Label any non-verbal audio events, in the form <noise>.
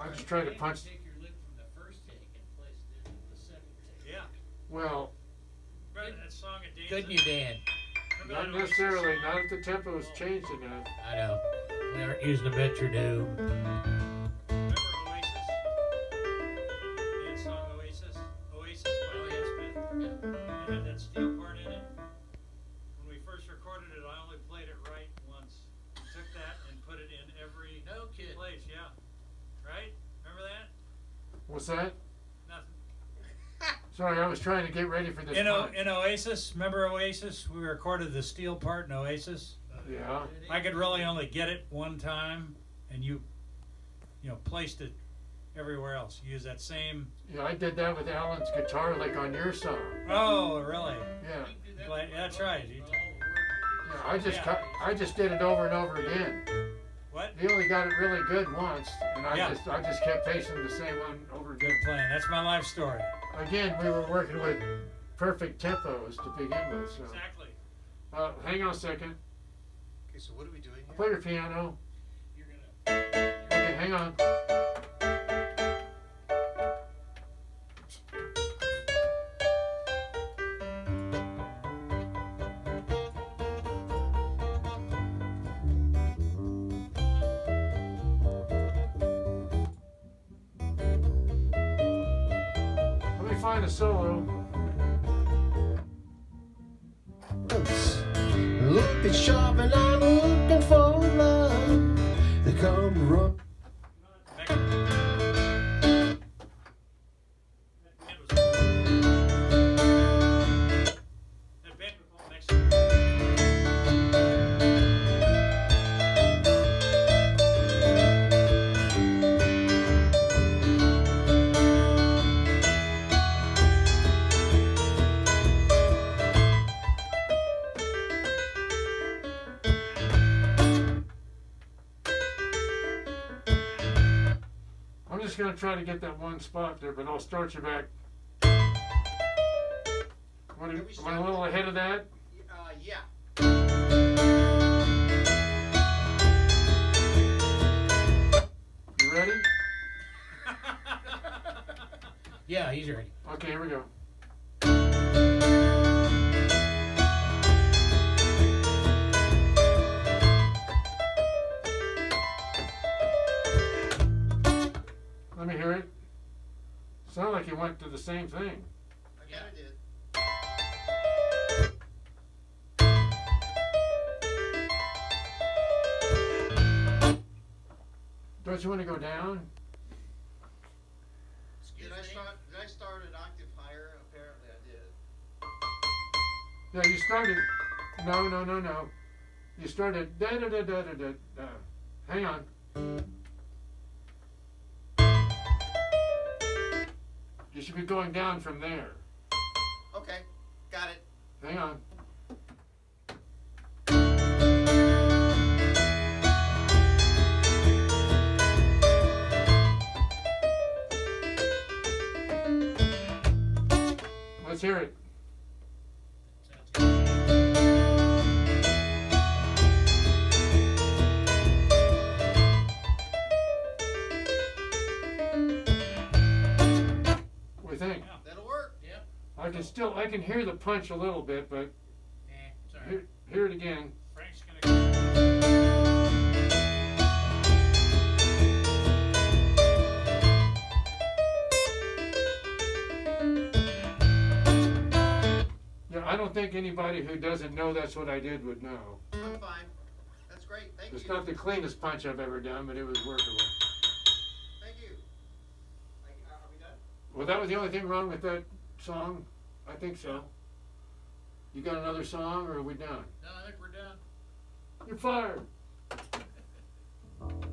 I'm just trying to punch. Take your lick from the first take and place it in the second take. Yeah. Well, Remember that song of Dan's? Couldn't you, Dan? Not necessarily. Not if the tempo's changed enough. I know. We aren't using a metronome. Remember What's that? Nothing. Sorry, I was trying to get ready for this. In, o- in Oasis, remember Oasis? We recorded the steel part in Oasis. Yeah. I could really only get it one time, and you, you know, placed it everywhere else. You use that same. Yeah, I did that with Alan's guitar, like on your song. Oh, really? Yeah. That Like, that's all- right. You- with all the work Yeah, I just Yeah. cut, I just did it over and over again. What? He only got it really good once, and I Yeah. just I just kept facing the same one over Good again. plan. That's my life story. Again, we were working with perfect tempos to begin with. So, Exactly. uh, hang on a second. Okay, so what are we doing here? Play your piano. You're gonna. Find a solo. Oops. Looking sharp and I'm I'm just gonna try to get that one spot there, but I'll start you back. What, am I a little ahead of that? Uh, yeah. You ready? <laughs> Yeah, he's ready. Okay, here we go. Sound like you went to the same thing. I kinda did. Don't you want to go down? Did I start? Did I start an octave higher? Apparently, I did. Yeah, you started. No, no, no, no. You started. Da da da da da da. da. Hang on. You should be going down from there. Okay, got it. Hang on. Let's hear it. I can still I can hear the punch a little bit, but Eh, it's hear, hear it again. Frank's gonna. Yeah, I don't think anybody who doesn't know that's what I did would know. I'm fine. That's great. Thank you. It's not the cleanest punch I've ever done, but it was workable. Thank you. I, uh, are we done? Well, that was the only thing wrong with that song. I think so. You got another song, or are we done? No, I think we're done. You're fired. <laughs>